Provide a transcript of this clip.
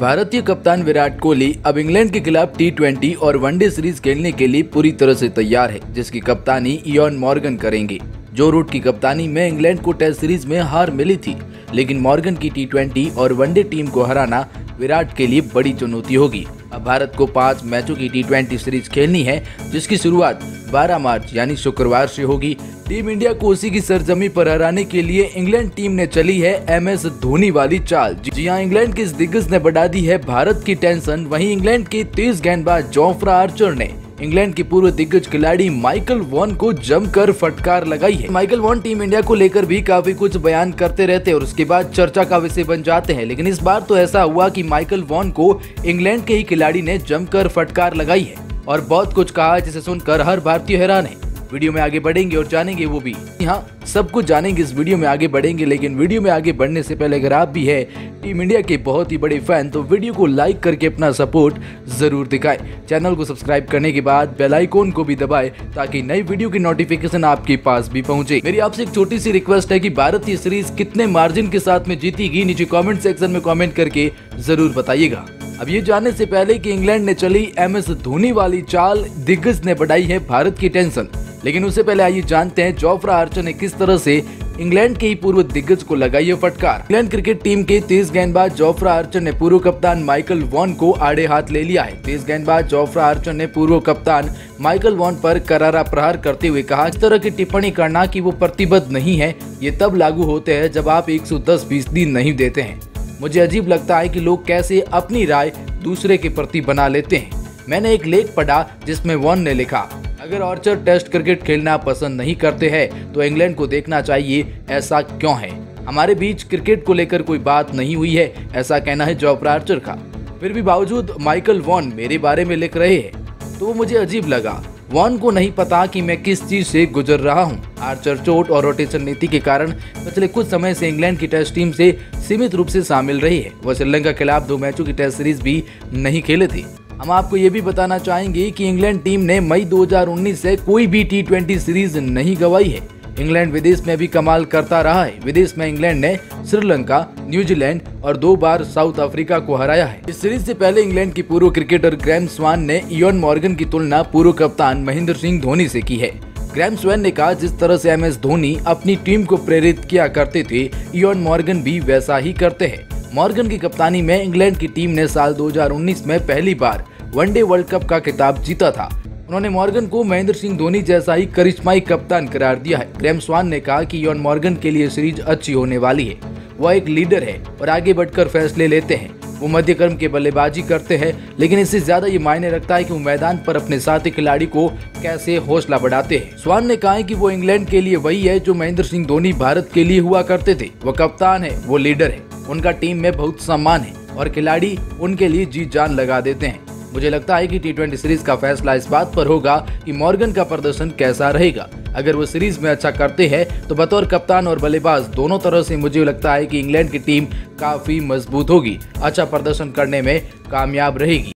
भारतीय कप्तान विराट कोहली अब इंग्लैंड के खिलाफ टी और वनडे सीरीज़ खेलने के लिए पूरी तरह से तैयार है, जिसकी कप्तानी इयन मॉर्गन करेंगे। जो रूट की कप्तानी में इंग्लैंड को टेस्ट सीरीज़ में हार मिली थी, लेकिन मॉर्गन की टी और वनडे टीम को हराना विराट के लिए बड़ी चुनौती होगी। अब भारत को पाँच मैचों की टी सीरीज़ खेलनी है, जिसकी शुरुआत 12 मार्च यानी शुक्रवार से होगी टीम इंडिया को उसी की सरजमी पर हराने के लिए इंग्लैंड टीम ने चली है एम एस धोनी वाली चाल। जी हाँ इंग्लैंड के इस दिग्गज ने बढ़ा दी है भारत की टेंशन। वहीं इंग्लैंड के तेज गेंदबाज जोफ्रा आर्चर ने इंग्लैंड के पूर्व दिग्गज खिलाड़ी माइकल वॉन को जमकर फटकार लगाई है। माइकल वॉन टीम इंडिया को लेकर भी काफ़ी कुछ बयान करते रहते हैं और उसके बाद चर्चा का विषय बन जाते हैं। लेकिन इस बार तो ऐसा हुआ कि माइकल वॉन को इंग्लैंड के ही खिलाड़ी ने जमकर फटकार लगाई है। और बहुत कुछ कहा जिसे सुनकर हर भारतीय हैरान है। वीडियो में आगे बढ़ेंगे और जानेंगे वो भी। हाँ सब कुछ जानेंगे इस वीडियो में आगे बढ़ेंगे, लेकिन वीडियो में आगे बढ़ने से पहले अगर आप भी है टीम इंडिया के बहुत ही बड़े फ़ैन तो वीडियो को लाइक करके अपना सपोर्ट ज़रूर दिखाएँ। चैनल को सब्सक्राइब करने के बाद बेल आइकॉन को भी दबाएँ, ताकि नई वीडियो की नोटिफिकेशन आपके पास भी पहुँचे। मेरी आपसे एक छोटी सी रिक्वेस्ट है कि भारत ये सीरीज़ कितने मार्जिन के साथ में जीतेगी, नीचे कॉमेंट सेक्शन में कॉमेंट करके ज़रूर बताइएगा। अब ये जानने से पहले कि इंग्लैंड ने चली एम एस धोनी वाली चाल दिग्गज ने बढ़ाई है भारत की टेंशन लेकिन उससे पहले आइए जानते हैं जोफ्रा आर्चर ने किस तरह से इंग्लैंड के ही पूर्व दिग्गज को लगाई है फटकार। इंग्लैंड क्रिकेट टीम के तेज गेंदबाज जोफ्रा आर्चर ने पूर्व कप्तान माइकल वॉन को आड़े हाथ ले लिया है। तेज गेंदबाज जोफ्रा आर्चर ने पूर्व कप्तान माइकल वॉन पर करारा प्रहार करते हुए कहा, इस तरह की टिप्पणी करना कि वो प्रतिबद्ध नहीं है, ये तब लागू होते हैं जब आप 110 फ़ीसदी नहीं देते हैं। मुझे अजीब लगता है कि लोग कैसे अपनी राय दूसरे के प्रति बना लेते हैं। मैंने एक लेख पढ़ा जिसमें वॉन ने लिखा अगर ऑर्चर टेस्ट क्रिकेट खेलना पसंद नहीं करते हैं तो इंग्लैंड को देखना चाहिए, ऐसा क्यों है? हमारे बीच क्रिकेट को लेकर कोई बात नहीं हुई है, ऐसा कहना है जॉब आर्चर का। फिर भी बावजूद माइकल वॉन मेरे बारे में लिख रहे हैं तो वो मुझे अजीब लगा। वॉन को नहीं पता कि मैं किस चीज़ से गुजर रहा हूँ। आर्चर चोट और रोटेशन नीति के कारण पिछले कुछ समय से इंग्लैंड की टेस्ट टीम से सीमित रूप से शामिल रही है। वह श्रीलंका के खिलाफ दो मैचों की टेस्ट सीरीज़ भी नहीं खेले थे। हम आपको ये भी बताना चाहेंगे कि इंग्लैंड टीम ने मई 2019 से कोई भी टी सीरीज़ नहीं गवाई है। इंग्लैंड विदेश में भी कमाल करता रहा है। विदेश में इंग्लैंड ने श्रीलंका न्यूजीलैंड और दो बार साउथ अफ्रीका को हराया है। इस सीरीज़ से पहले इंग्लैंड की पूर्व क्रिकेटर ग्रैम स्वान ने इयन मॉर्गन की तुलना पूर्व कप्तान महेंद्र सिंह धोनी से की है। ग्रैम स्वैन ने कहा, जिस तरह से एम एस धोनी अपनी टीम को प्रेरित किया करते थे इयन मॉर्गन भी वैसा ही करते हैं। मॉर्गन की कप्तानी में इंग्लैंड की टीम ने साल 2019 में पहली बार वनडे वर्ल्ड कप का खिताब जीता था। उन्होंने मॉर्गन को महेंद्र सिंह धोनी जैसा ही करिश्माई कप्तान करार दिया है। ग्रेम स्वान ने कहा कि यौन मॉर्गन के लिए सीरीज़ अच्छी होने वाली है। वह एक लीडर है और आगे बढ़कर फैसले लेते हैं। वो मध्य क्रम के बल्लेबाजी करते हैं, लेकिन इससे ज़्यादा ये मायने रखता है कि वो मैदान पर अपने साथी खिलाड़ी को कैसे हौसला बढ़ाते हैं। स्वान ने कहा है कि वो इंग्लैंड के लिए वही है जो महेंद्र सिंह धोनी भारत के लिए हुआ करते थे। वो कप्तान है, वो लीडर है। उनका टीम में बहुत सम्मान है और खिलाड़ी उनके लिए जी जान लगा देते हैं। मुझे लगता है कि टी सीरीज़ का फैसला इस बात पर होगा कि मॉर्गन का प्रदर्शन कैसा रहेगा। अगर वो सीरीज़ में अच्छा करते हैं तो बतौर कप्तान और बल्लेबाज दोनों तरह से मुझे लगता है कि इंग्लैंड की टीम काफ़ी मज़बूत होगी। अच्छा प्रदर्शन करने में कामयाब रहेगी।